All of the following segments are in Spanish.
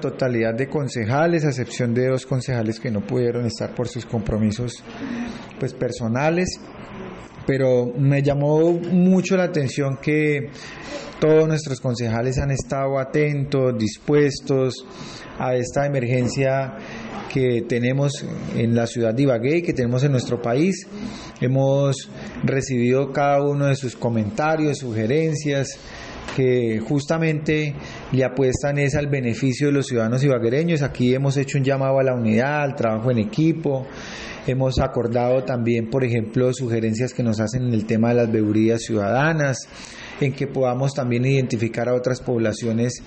totalidad de concejales, a excepción de dos concejales que no pudieron estar por sus compromisos pues personales, pero me llamó mucho la atención que todos nuestros concejales han estado atentos, dispuestos a esta emergencia que tenemos en la ciudad de Ibagué que tenemos en nuestro país. Hemos recibido cada uno de sus comentarios, sugerencias, que justamente le apuestan es al beneficio de los ciudadanos ibaguereños. Aquí hemos hecho un llamado a la unidad, al trabajo en equipo. Hemos acordado también, por ejemplo, sugerencias que nos hacen en el tema de las beburías ciudadanas en que podamos también identificar a otras poblaciones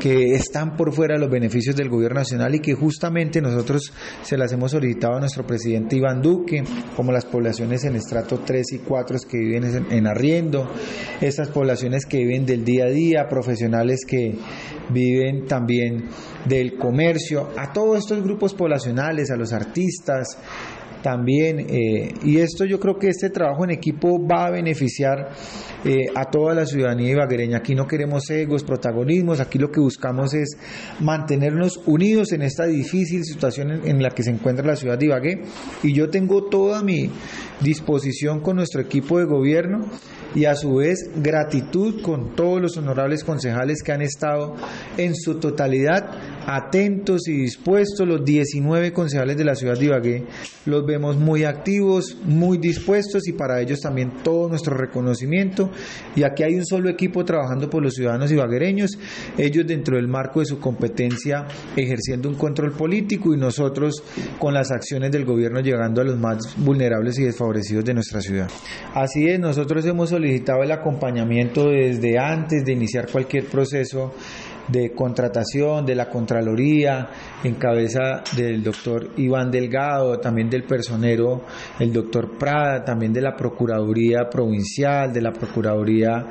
que están por fuera de los beneficios del gobierno nacional y que justamente nosotros se las hemos solicitado a nuestro presidente Iván Duque, como las poblaciones en estrato 3 y 4 que viven en arriendo, esas poblaciones que viven del día a día, profesionales que viven también del comercio, a todos estos grupos poblacionales, a los artistas, también. Eh, y esto yo creo que este trabajo en equipo va a beneficiar eh, a toda la ciudadanía ibaguereña. Aquí no queremos egos, protagonismos, aquí lo que buscamos es mantenernos unidos en esta difícil situación en, en la que se encuentra la ciudad de Ibagué. Y yo tengo toda mi disposición con nuestro equipo de gobierno y a su vez gratitud con todos los honorables concejales que han estado en su totalidad atentos y dispuestos, los 19 concejales de la ciudad de Ibagué los vemos muy activos, muy dispuestos y para ellos también todo nuestro reconocimiento y aquí hay un solo equipo trabajando por los ciudadanos ibaguereños, ellos dentro del marco de su competencia ejerciendo un control político y nosotros con las acciones del gobierno llegando a los más vulnerables y desfavorecidos de nuestra ciudad. Así es, nosotros hemos solicitado el acompañamiento desde antes de iniciar cualquier proceso de contratación, de la Contraloría, en cabeza del doctor Iván Delgado, también del personero, el doctor Prada, también de la Procuraduría Provincial, de la Procuraduría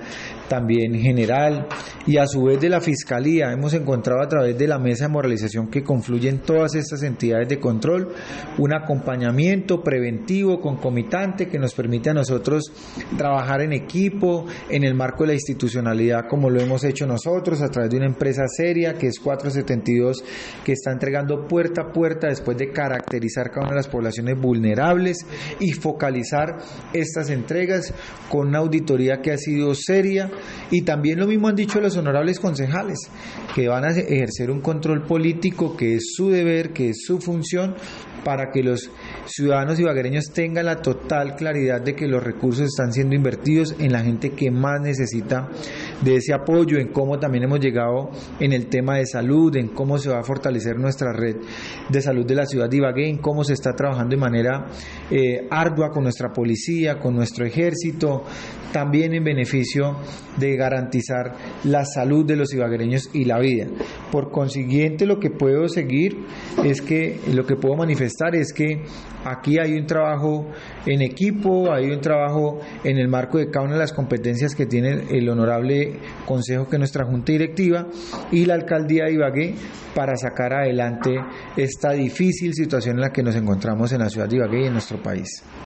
también general y a su vez de la Fiscalía. Hemos encontrado a través de la mesa de moralización que confluyen todas estas entidades de control un acompañamiento preventivo, concomitante, que nos permite a nosotros trabajar en equipo, en el marco de la institucionalidad, como lo hemos hecho nosotros, a través de una empresa seria que es 472, que está entregando puerta a puerta después de caracterizar cada una de las poblaciones vulnerables y focalizar estas entregas con una auditoría que ha sido seria y también lo mismo han dicho los honorables concejales, que van a ejercer un control político que es su deber, que es su función, para que los ciudadanos ibaguereños tengan la total claridad de que los recursos están siendo invertidos en la gente que más necesita de ese apoyo, en cómo también hemos llegado en el tema de salud, en cómo se va a fortalecer nuestra red de salud de la ciudad de Ibagué, en cómo se está trabajando de manera eh, ardua con nuestra policía, con nuestro ejército, también en beneficio de garantizar la salud de los ibaguereños y la vida. Por consiguiente, lo que puedo seguir es que, lo que puedo manifestar es que aquí hay un trabajo en equipo, hay un trabajo en el marco de cada una de las competencias que tiene el honorable consejo que nuestra junta directiva y la alcaldía de Ibagué para sacar adelante esta difícil situación en la que nos encontramos en la ciudad de Ibagué y en nuestro país.